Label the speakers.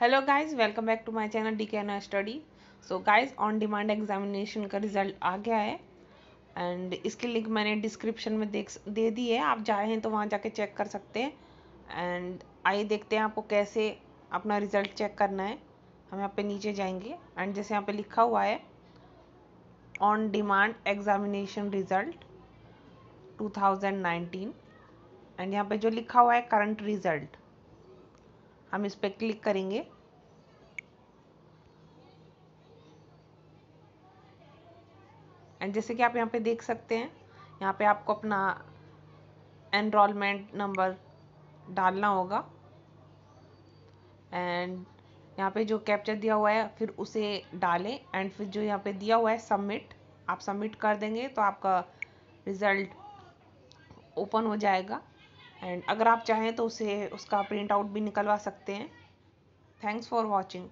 Speaker 1: Hello guys welcome back to my channel D K study so guys on demand examination का result आ गया है. And इसकी link मैंने डिस्क्रिप्शन में देख, दे दी है. आप चाहें तो वहाँ जाके चेक कर सकते हैं. एंड आइए देखते हैं आपको कैसे अपना रिज़ल्ट चेक करना है. हम यहाँ पे नीचे जाएँगे. एंड जैसे यहाँ पे लिखा हुआ है on demand examination result 2019 and यहाँ पे जो लिखा हुआ है करंट रिज़ल्ट हम इस पर क्लिक करेंगे। एंड जैसे कि आप यहाँ पे देख सकते हैं, यहाँ पे आपको अपना एनरोलमेंट नंबर डालना होगा। एंड यहाँ पे जो कैप्चर दिया हुआ है, फिर उसे डालें। एंड फिर जो यहाँ पे दिया हुआ है सबमिट आप सबमिट कर देंगे तो आपका रिज़ल्ट ओपन हो जाएगा। एंड अगर आप चाहें तो उसे, उसका प्रिंट आउट भी निकलवा सकते हैं. Thanks for watching